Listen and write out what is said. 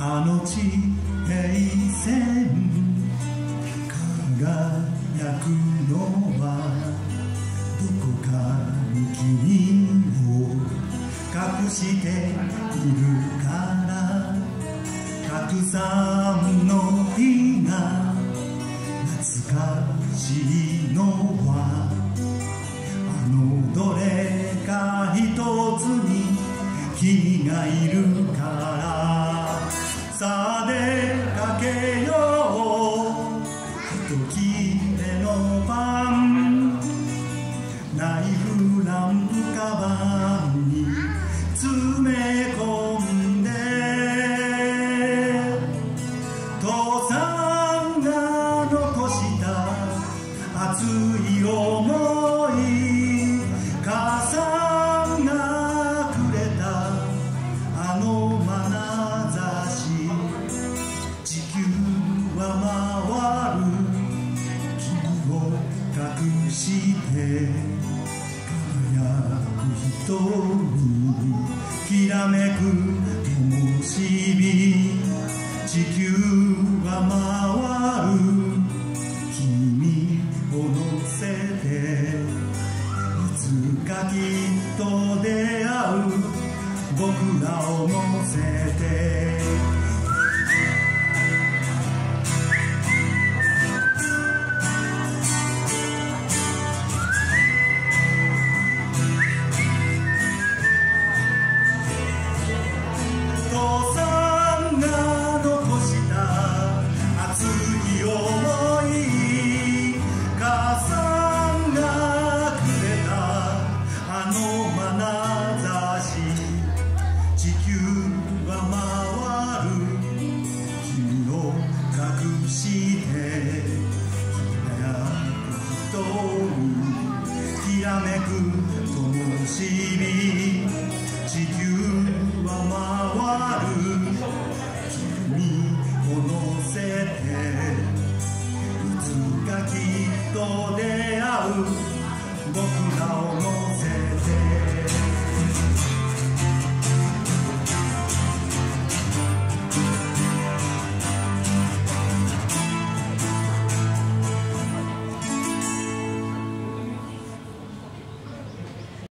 あの地平線輝くのはどこかに君を隠しているからたくさんの日が懐かしいのはあのどれか一つに君がいるからけよう一切れのパン。ナイフランプカバンに詰め込んで父さんが残した熱い思い。して輝く瞳きらめく灯火地球は回る。君を乗せていつかきっと出会う。僕らを乗せて。地球は回る。君を隠して輝く人